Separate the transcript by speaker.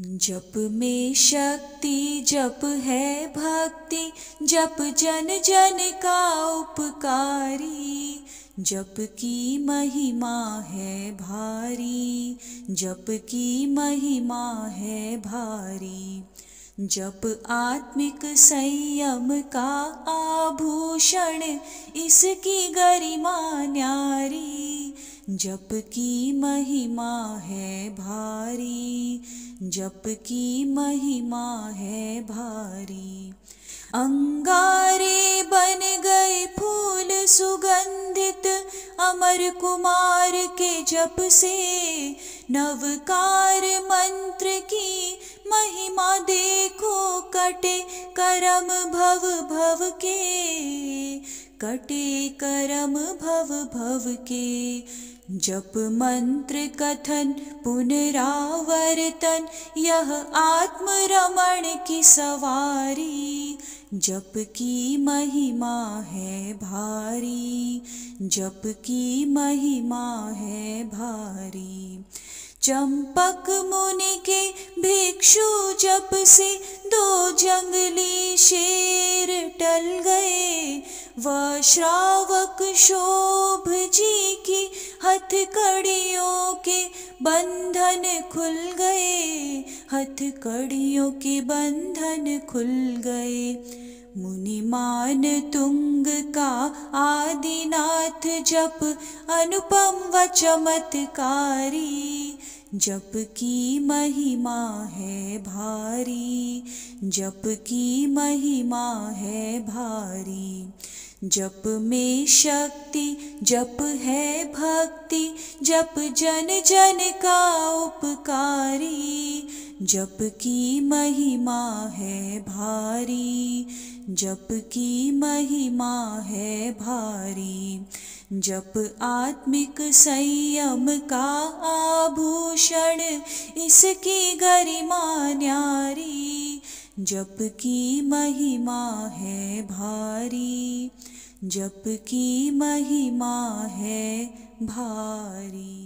Speaker 1: जप में शक्ति, जप है भक्ति, जप जन जन का उपकारी। जप की महिमा है भारी, जप की महिमा है भारी। जप आत्मिक संयम का आभूषण, इसकी गरिमा न्यारी। जप की महिमा है भारी जप की महिमा है भारी। अंगारे बन गए फूल सुगंधित, अमर कुमार के जप से नवकार मंत्र की महिमा देखो कटे करम भव भव के। कटे करम भव भव के, जप मंत्र कथन पुनरावर्तन, यह आत्म आत्मरमण की सवारी। जप की महिमा है भारी, जप की महिमा है भारी। चंपक मुनि के भिक्षु जप से दो जंगली शेर व श्रावक शोभ जी की हथकड़ियों के बंधन खुल गए। हथकड़ियों के बंधन खुल गए। मुनिमान तुंग का आदिनाथ जप अनुपम व चमत्कारी। जप की महिमा है भारी। जप की महिमा है भारी। जप में शक्ति, जप है भक्ति, जप जन जन का उपकारी, जप की महिमा है भारी, जप की महिमा है भारी, जप आत्मिक संयम का आभूषण, इसकी गरिमा न्यारी जप की महिमा है भारी जप की महिमा है भारी।